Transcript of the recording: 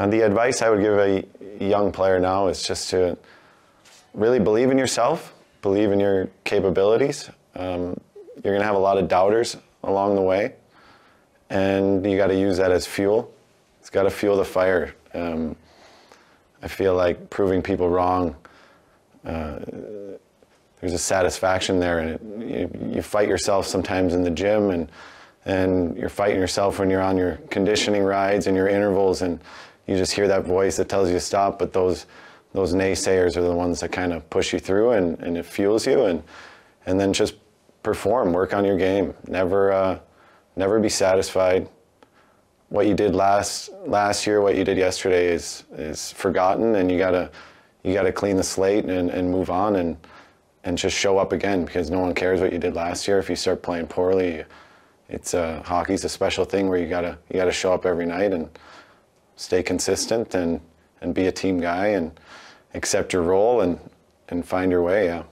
And the advice I would give a young player now is just to really believe in yourself, believe in your capabilities. Um, you're going to have a lot of doubters along the way, and you got to use that as fuel. It's got to fuel the fire. Um, I feel like proving people wrong. Uh, there's a satisfaction there, and it, you, you fight yourself sometimes in the gym, and and you're fighting yourself when you're on your conditioning rides and your intervals, and you just hear that voice that tells you to stop. But those those naysayers are the ones that kind of push you through, and, and it fuels you, and and then just perform, work on your game. Never uh, never be satisfied. What you did last last year, what you did yesterday is is forgotten, and you gotta you gotta clean the slate and, and move on and and just show up again because no one cares what you did last year. If you start playing poorly, it's uh, hockey's a special thing where you gotta you gotta show up every night and stay consistent and and be a team guy and accept your role and and find your way. Yeah.